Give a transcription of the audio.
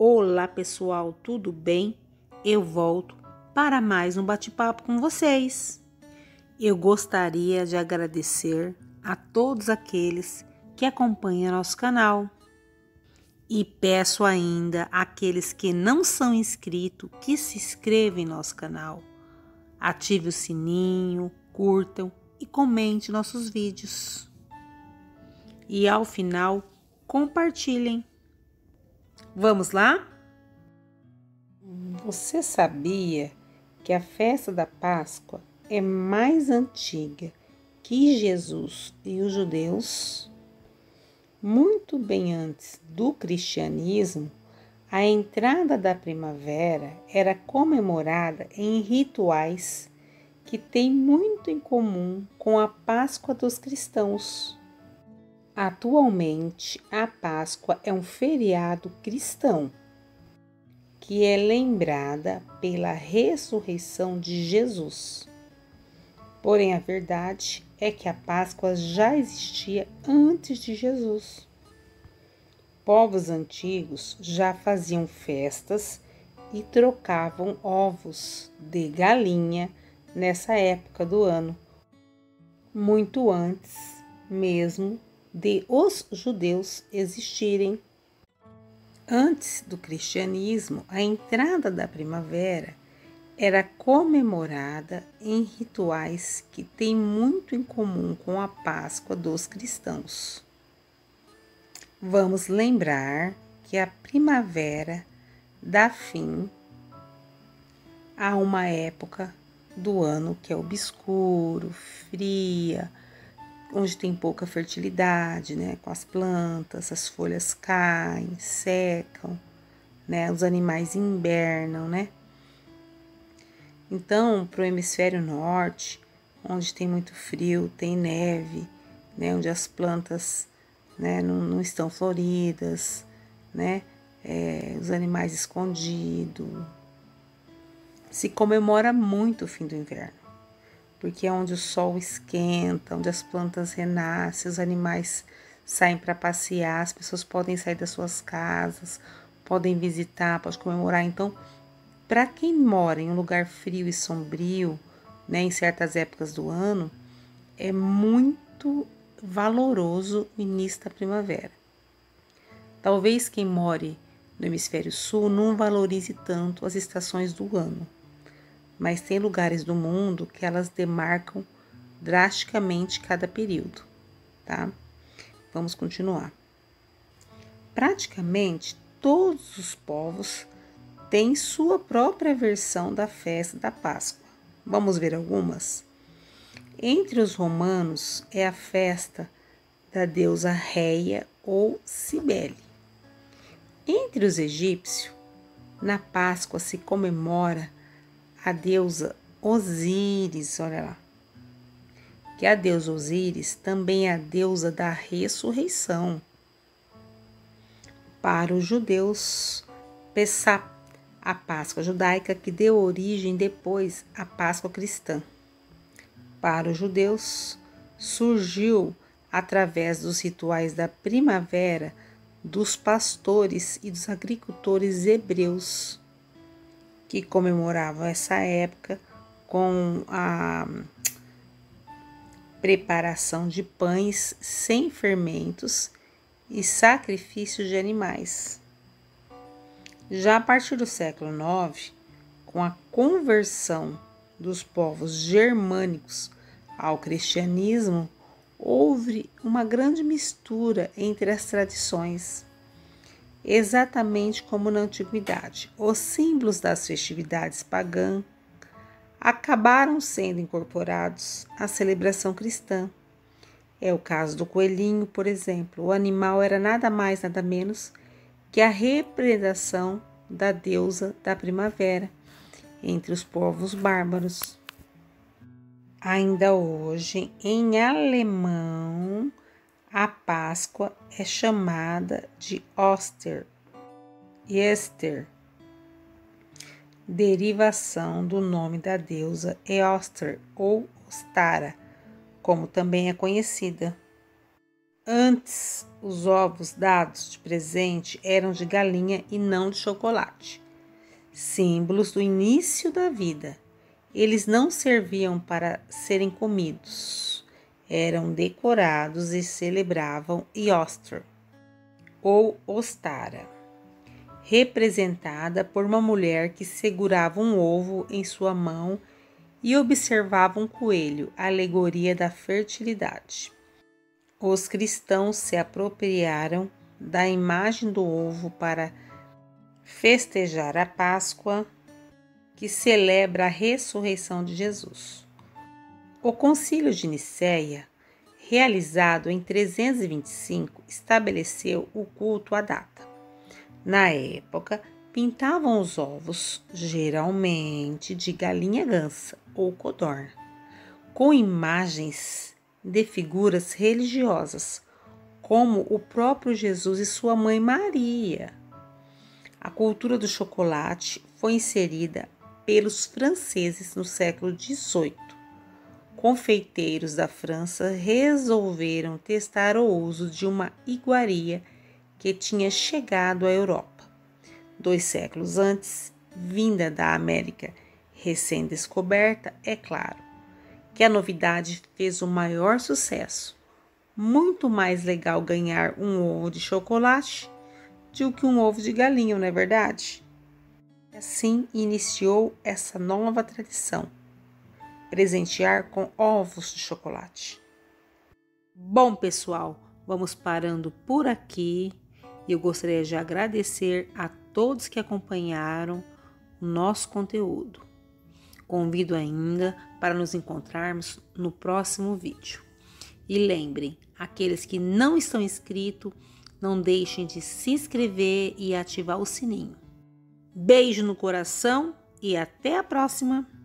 Olá pessoal, tudo bem? Eu volto para mais um bate-papo com vocês. Eu gostaria de agradecer a todos aqueles que acompanham nosso canal e peço ainda àqueles que não são inscritos que se inscrevam em nosso canal. Ative o sininho, curtam e comente nossos vídeos. E ao final, compartilhem. Vamos lá? Você sabia que a festa da Páscoa é mais antiga que Jesus e os judeus? Muito bem antes do cristianismo, a entrada da primavera era comemorada em rituais que têm muito em comum com a Páscoa dos cristãos. Atualmente, a Páscoa é um feriado cristão que é lembrada pela ressurreição de Jesus. Porém, a verdade é que a Páscoa já existia antes de Jesus. Povos antigos já faziam festas e trocavam ovos de galinha nessa época do ano, muito antes mesmo de os judeus existirem. Antes do cristianismo, a entrada da primavera era comemorada em rituais que têm muito em comum com a Páscoa dos cristãos. Vamos lembrar que a primavera dá fim a uma época do ano que é obscuro, fria, onde tem pouca fertilidade, né? Com as plantas, as folhas caem, secam, né? Os animais invernam, né? Então, para o hemisfério norte, onde tem muito frio, tem neve, né? Onde as plantas, né? Não, não estão floridas, né? É, os animais escondidos. Se comemora muito o fim do inverno porque é onde o sol esquenta, onde as plantas renascem, os animais saem para passear, as pessoas podem sair das suas casas, podem visitar, podem comemorar. Então, para quem mora em um lugar frio e sombrio, né, em certas épocas do ano, é muito valoroso o início da primavera. Talvez quem more no hemisfério sul não valorize tanto as estações do ano mas tem lugares do mundo que elas demarcam drasticamente cada período, tá? Vamos continuar. Praticamente todos os povos têm sua própria versão da festa da Páscoa. Vamos ver algumas? Entre os romanos é a festa da deusa Reia ou Cibele. Entre os egípcios, na Páscoa se comemora a deusa Osíris, olha lá. Que a deusa Osíris também é a deusa da ressurreição. Para os judeus, Pessah, a Páscoa judaica que deu origem depois à Páscoa cristã. Para os judeus, surgiu através dos rituais da primavera dos pastores e dos agricultores hebreus que comemoravam essa época com a preparação de pães sem fermentos e sacrifícios de animais. Já a partir do século IX, com a conversão dos povos germânicos ao cristianismo, houve uma grande mistura entre as tradições exatamente como na antiguidade. Os símbolos das festividades pagãs acabaram sendo incorporados à celebração cristã. É o caso do coelhinho, por exemplo. O animal era nada mais, nada menos que a representação da deusa da primavera entre os povos bárbaros. Ainda hoje, em alemão, a Páscoa é chamada de Oster, Esther, derivação do nome da deusa Eoster ou Ostara, como também é conhecida. Antes, os ovos dados de presente eram de galinha e não de chocolate, símbolos do início da vida. Eles não serviam para serem comidos, eram decorados e celebravam Iostre ou Ostara, representada por uma mulher que segurava um ovo em sua mão e observava um coelho, alegoria da fertilidade os cristãos se apropriaram da imagem do ovo para festejar a Páscoa, que celebra a ressurreição de Jesus. O Concílio de Nicéia, realizado em 325, estabeleceu o culto à data. Na época, pintavam os ovos, geralmente de galinha gansa ou codorna, com imagens de figuras religiosas, como o próprio Jesus e sua mãe Maria. A cultura do chocolate foi inserida pelos franceses no século XVIII. Confeiteiros da França resolveram testar o uso de uma iguaria que tinha chegado à Europa. Dois séculos antes, vinda da América recém-descoberta, é claro que a novidade fez o maior sucesso. Muito mais legal ganhar um ovo de chocolate do que um ovo de galinha, não é verdade? Assim iniciou essa nova tradição: presentear com ovos de chocolate. Bom, pessoal, vamos parando por aqui. Eu gostaria de agradecer a todos que acompanharam o nosso conteúdo. Convido ainda para nos encontrarmos no próximo vídeo. E lembrem, aqueles que não estão inscritos, não deixem de se inscrever e ativar o sininho. Beijo no coração e até a próxima!